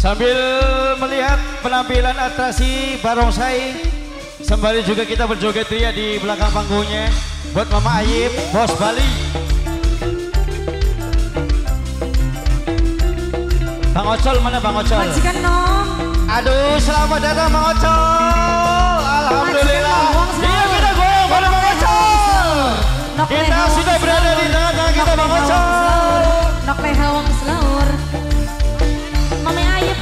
Sambil melihat penampilan atraksi barongsai Sembari juga kita berjoget ria di belakang panggungnya Buat Mama Ayib, Bos Bali. Bang Ocol mana Bang Ocol? Majikan nom. Aduh selamat datang Bang Ocol. Alhamdulillah. Iya kita goyang pada Bang Ocol? Kita sudah berada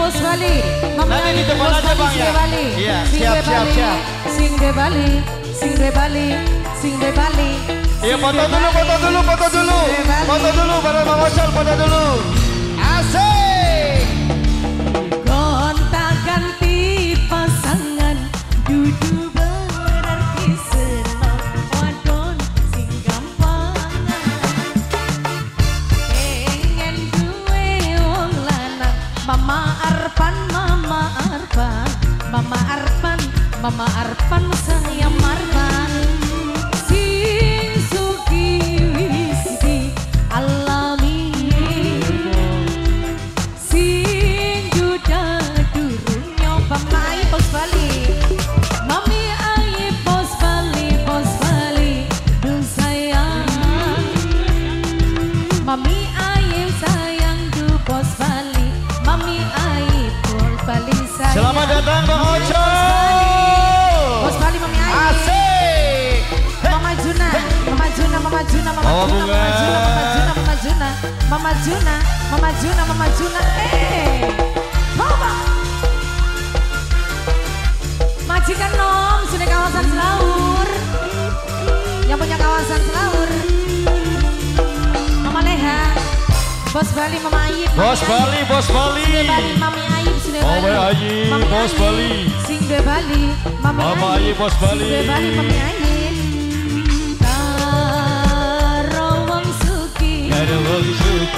Bos Bali. Nanti di depan aja, Bali, Bang, ya? Bali. Iya, siap, siap, Bali. siap. Sing de Bali. Sing de Bali. Sing de Bali. Iya foto dulu, foto dulu, foto dulu. Foto dulu pada Bang Ocol, foto dulu Asik Gonta ganti pasangan Dudu berarti Mama Arfan Mama Arfan sayang Marfan bunga. Juna, Mama Juna, Mama Juna, Mama Juna, Mama Juna, Mama Juna, eh, Mama. Majikan nom, sudah kawasan Selaur, yang punya kawasan Selaur, Mama Leha, Bos Bali, Mama Ayib, Bos. Bali, Bos Bali de Bali, Mami Ayib, Oh, Bali. Mami Ayib, Bos Bali. Sing de Bali, Mami Mama Ayib, Bos Bali. Sing de Bali, Mami Ayib.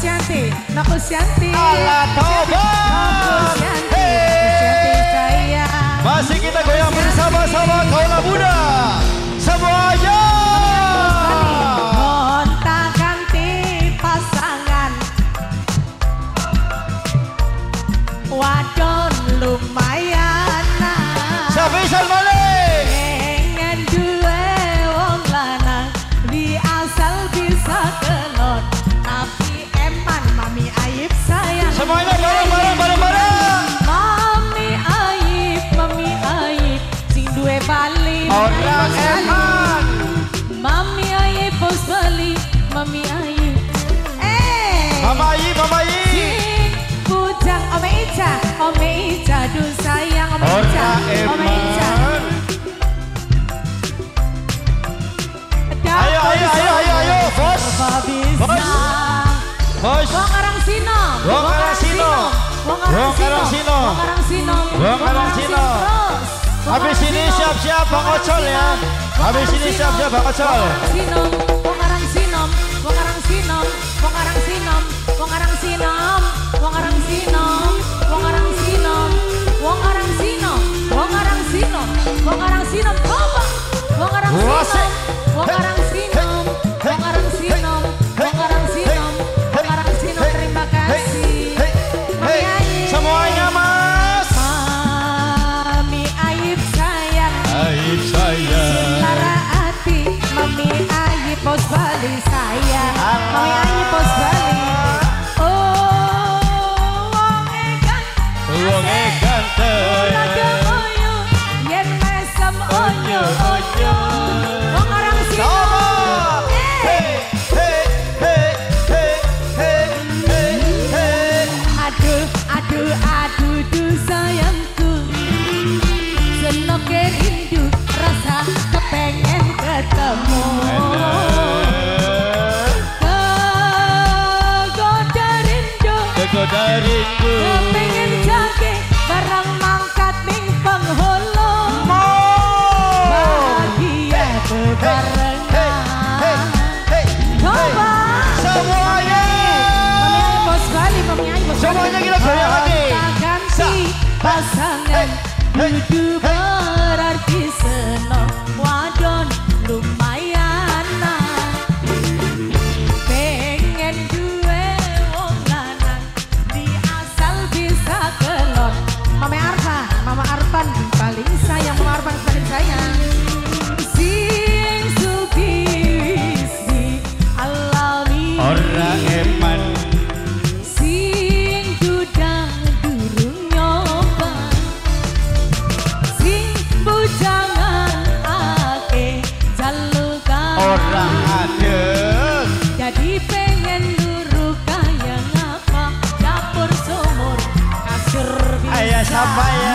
Syanti, Nokus Syanti. Ala Toba. Nokus Habis ini siap-siap Bang Ocol ya. Habis ini siap-siap Bang Ocol. Sino. Dari Semuanya kita goyang lagi. Rafael.